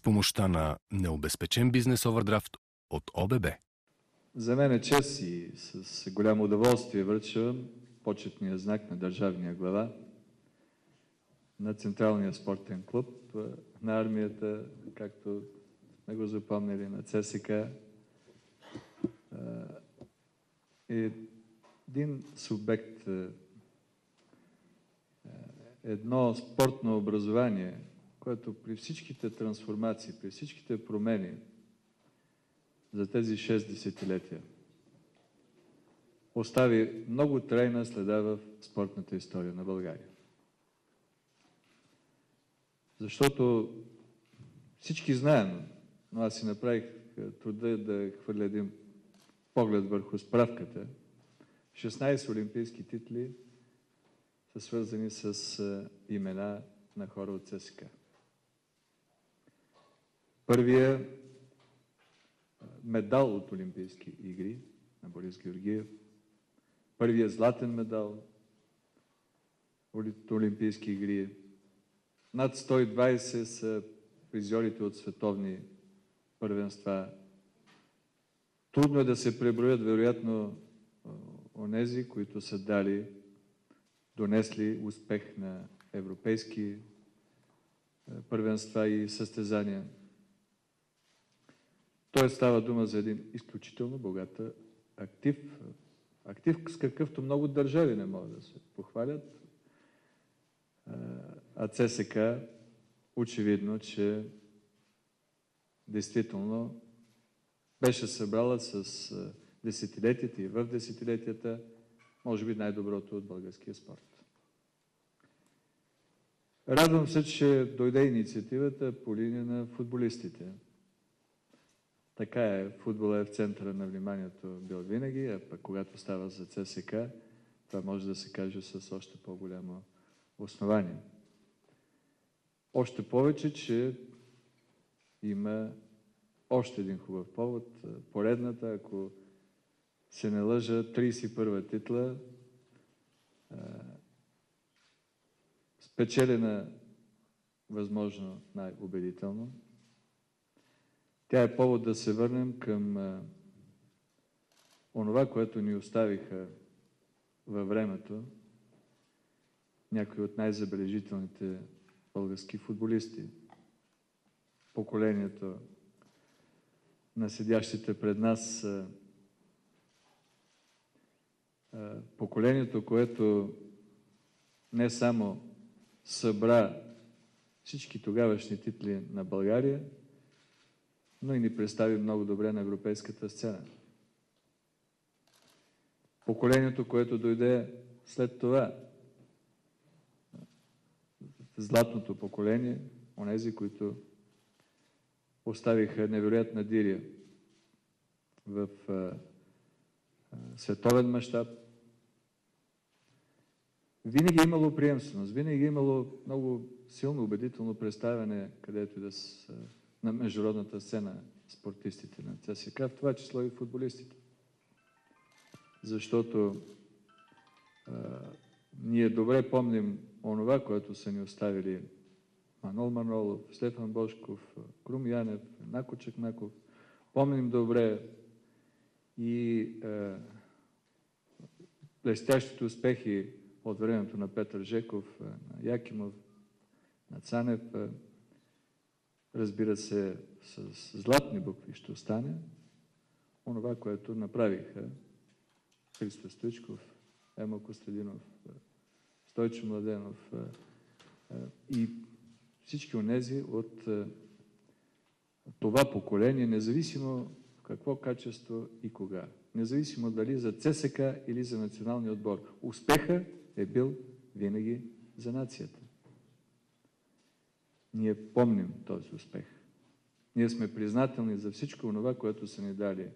с помощта на необезпечен бизнес овердрафт от ОББ. За мен е чест и с голямо удоволствие връчвам почетния знак на държавния глава на Централния спортен клуб на армията, както сме го запомнили, на ЦСК. Един субект, едно спортно образование, което при всичките трансформации, при всичките промени за тези 6 десетилетия остави много трайна следа в спортната история на България. Защото всички знаем, но аз си направих труда да хвърля един поглед върху справката. 16 олимпийски титли са свързани с имена на хора от ЦСКА. Първия медал от Олимпийски игри на Борис Георгиев, първия златен медал от Олимпийски игри. Над 120 са призорите от световни първенства. Трудно е да се преброят, вероятно, онези, които са дали, донесли успех на европейски първенства и състезания. Той става дума за един изключително богат актив, актив с какъвто много държави не могат да се похвалят. А ЦСК очевидно, че действително беше събрала с десетилетията и в десетилетията, може би най-доброто от българския спорт. Радвам се, че дойде инициативата по линия на футболистите. Така е, футбола е в центъра на вниманието бил винаги, а пък когато става за ЦСК, това може да се каже с още по-голямо основание. Още повече, че има още един хубав повод. Поредната, ако се не лъжа, 31-а титла, спечелена възможно най-убедително. Тя е повод да се върнем към онова, което ни оставиха във времето някои от най-забележителните български футболисти. Поколението на седящите пред нас поколението, което не само събра всички тогавашни титли на България, но и ни представи много добре на европейската сцена. Поколението, което дойде след това, златното поколение, онези, които оставиха невероятна дирия в а, световен мащаб. Винаги е имало приемственост, винаги е имало много силно убедително представяне, където и да са на международната сцена спортистите на ЦСК, в това число и футболистите. Защото а, ние добре помним онова, което са ни оставили Манол Манолов, Стефан Бошков, Крум Янев, Нако Чекнаков. Помним добре и е, блестящите успехи от времето на Петър Жеков, на Якимов, на Цанев. Разбира се, с златни букви ще остане онова, което направиха Христо Стоичков, Ема Костадинов, Стойчо Младенов и всички онези от това поколение, независимо какво качество и кога. Независимо дали за ЦСК или за националния отбор. Успеха е бил винаги за нацията. Ние помним този успех. Ние сме признателни за всичко това, което са ни дали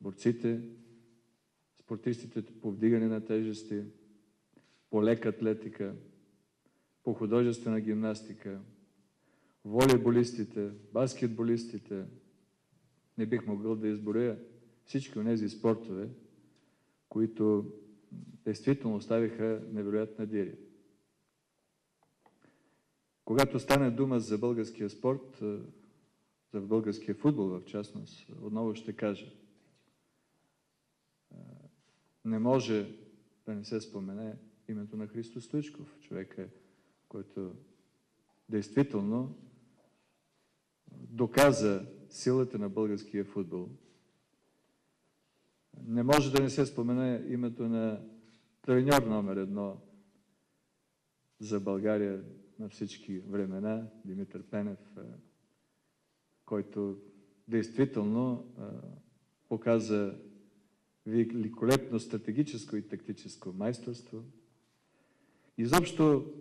борците, спортистите по вдигане на тежести, по лека атлетика, по художествена гимнастика, волейболистите, баскетболистите. Не бих могъл да изборя всички от тези спортове, които действително оставиха невероятна дирия. Когато стане дума за българския спорт, за българския футбол в частност, отново ще кажа, не може да не се спомене името на Христо Стоичков, човека, който действително доказа силата на българския футбол. Не може да не се спомене името на треньор номер едно за България на всички времена, Димитър Пенев, който действително показа великолепно стратегическо и тактическо майсторство. Изобщо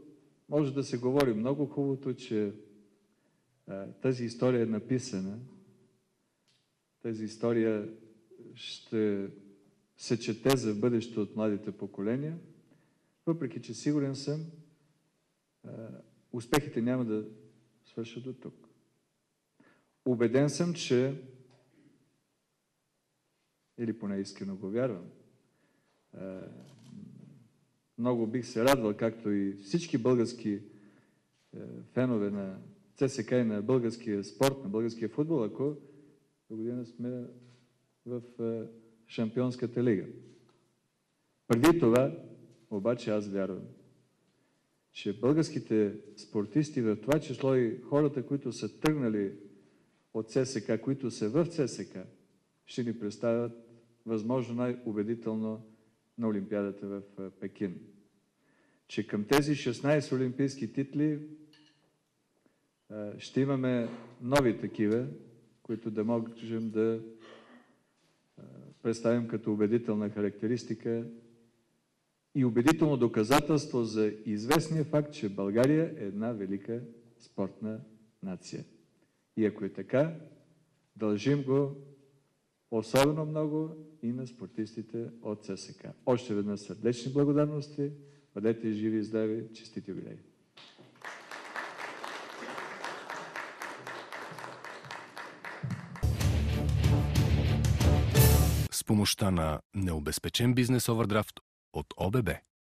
може да се говори много хубавото, че тази история е написана. Тази история ще се чете за бъдеще от младите поколения, въпреки че сигурен съм, успехите няма да свършат до тук. Убеден съм, че или поне искрено го вярвам, много бих се радвал, както и всички български е, фенове на ЦСК и на българския спорт, на българския футбол, ако до година сме в е, Шампионската лига. Преди това, обаче, аз вярвам, че българските спортисти, в това число и хората, които са тръгнали от ЦСК, които са в ЦСК, ще ни представят възможно най-убедително на Олимпиадата в Пекин. Че към тези 16 олимпийски титли ще имаме нови такива, които да можем да представим като убедителна характеристика и убедително доказателство за известния факт, че България е една велика спортна нация. И ако е така, дължим го особено много и на спортистите от ССК. Още веднъж сърдечни благодарности, бъдете живи и здрави, честити юбилей! С помощта на необезпечен бизнес овердрафт от ОББ.